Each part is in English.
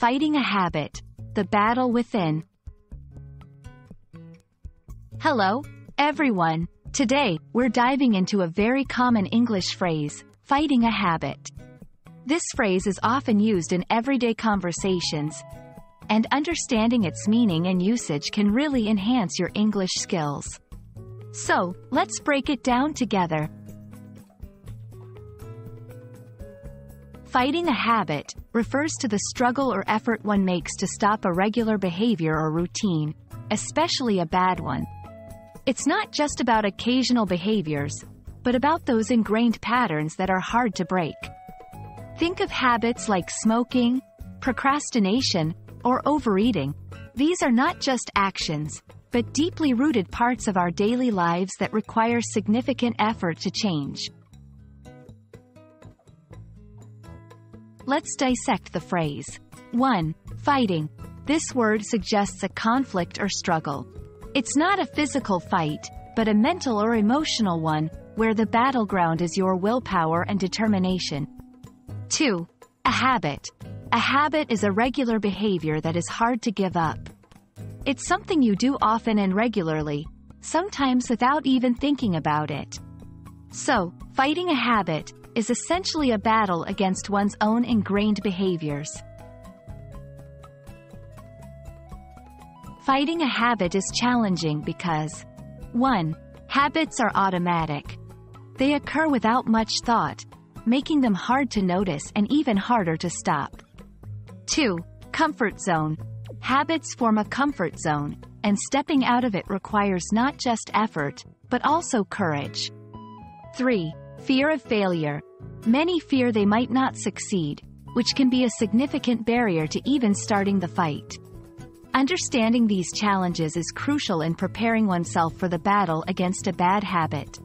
Fighting a habit. The battle within. Hello, everyone. Today, we're diving into a very common English phrase, fighting a habit. This phrase is often used in everyday conversations, and understanding its meaning and usage can really enhance your English skills. So, let's break it down together. Fighting a habit refers to the struggle or effort one makes to stop a regular behavior or routine, especially a bad one. It's not just about occasional behaviors, but about those ingrained patterns that are hard to break. Think of habits like smoking, procrastination, or overeating. These are not just actions, but deeply rooted parts of our daily lives that require significant effort to change. Let's dissect the phrase. 1. Fighting. This word suggests a conflict or struggle. It's not a physical fight, but a mental or emotional one, where the battleground is your willpower and determination. 2. A habit. A habit is a regular behavior that is hard to give up. It's something you do often and regularly, sometimes without even thinking about it. So, fighting a habit is essentially a battle against one's own ingrained behaviors. Fighting a habit is challenging because 1. Habits are automatic. They occur without much thought, making them hard to notice and even harder to stop. 2. Comfort zone. Habits form a comfort zone, and stepping out of it requires not just effort, but also courage. 3. Fear of failure. Many fear they might not succeed, which can be a significant barrier to even starting the fight. Understanding these challenges is crucial in preparing oneself for the battle against a bad habit.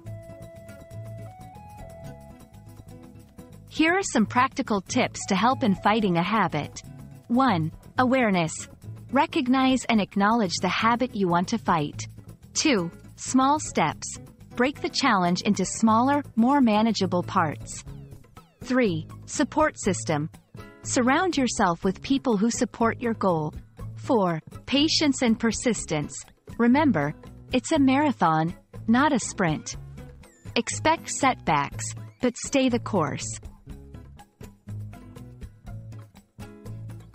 Here are some practical tips to help in fighting a habit. 1. Awareness. Recognize and acknowledge the habit you want to fight. 2. Small steps. Break the challenge into smaller, more manageable parts. 3. Support system. Surround yourself with people who support your goal. 4. Patience and persistence. Remember, it's a marathon, not a sprint. Expect setbacks, but stay the course.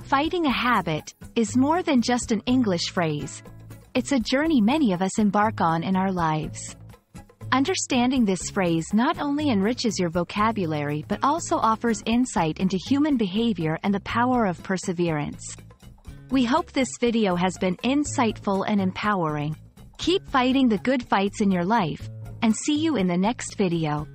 Fighting a habit is more than just an English phrase. It's a journey many of us embark on in our lives. Understanding this phrase not only enriches your vocabulary but also offers insight into human behavior and the power of perseverance. We hope this video has been insightful and empowering. Keep fighting the good fights in your life, and see you in the next video.